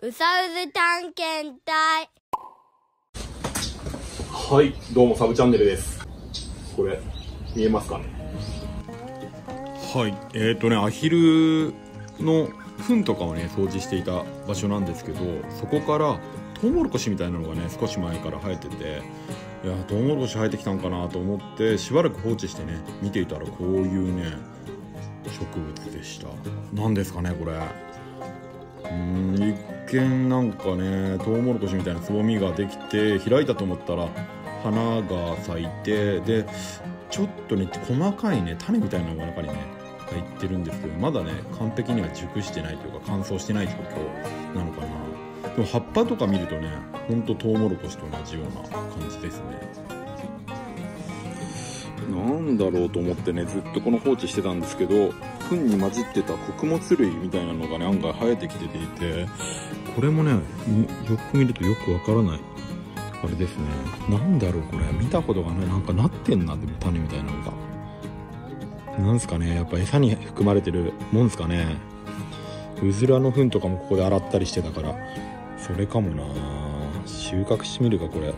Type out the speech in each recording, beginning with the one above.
うさうず探検隊はい、どうもサブチャンネルです。これ、見えますかね？はい、えっ、ー、とね、アヒルの糞とかをね、掃除していた場所なんですけど、そこからトウモロコシみたいなのがね、少し前から生えてて、いや、トウモロコシ生えてきたんかなと思って、しばらく放置してね、見ていたらこういうね、植物でした。何ですかね、これ。うん一見なんかねトウモロコシみたいなつぼみができて開いたと思ったら花が咲いてでちょっとね細かいね種みたいなのが中にね入ってるんですけどまだね完璧には熟してないというか乾燥してない状況なのかな。でも葉っぱとか見るとねほんとトウモロコシと同じような感じですね。なんだろうと思ってねずっとこの放置してたんですけど糞に混じってた穀物類みたいなのがね案外生えてきてていてこれもねよく見るとよくわからない。あれですね。なんだろうこれ。見たことがない。なんかなってんなでも種みたいなのが。なんすかね。やっぱ餌に含まれてるもんすかね。うずらの糞とかもここで洗ったりしてたから。それかもな。収穫してみるかこれ。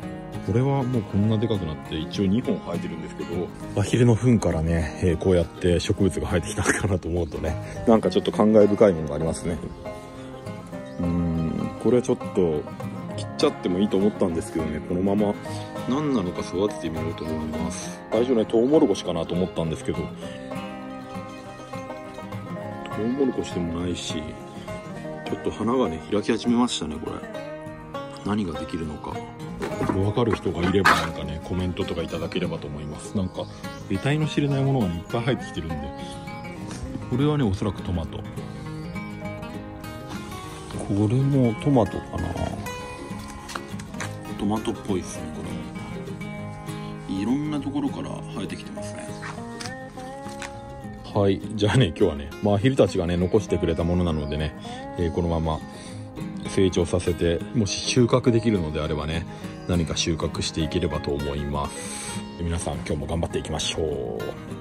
これはもうこんなでかくなって一応2本生えてるんですけどアヒルの糞からね、えーこうやって植物が生えてきたのかなと思うとね。なんかちょっと感慨深いものがありますね。うーんこれちょっと切っちゃってもいいと思ったんですけどね。このまま何なのか育ててみようと思います。最初ねトウモロコシかなと思ったんですけど。トウモロコシでもないしちょっと花がね開き始めましたねこれ。何ができるのか分かる人がいればなんかねコメントとかいただければと思います。なんか得体の知れないものが、ね、いっぱい入ってきてるんで。これはねおそらくトマト。これもトマトかな。トマトっぽいですねこれ。もいろんなところから生えてきてますね。はい。じゃあね今日はねまあアヒルたちがね残してくれたものなのでね、えーこのまま成長させてもし収穫できるのであればね何か収穫していければと思います。皆さん今日も頑張っていきましょう。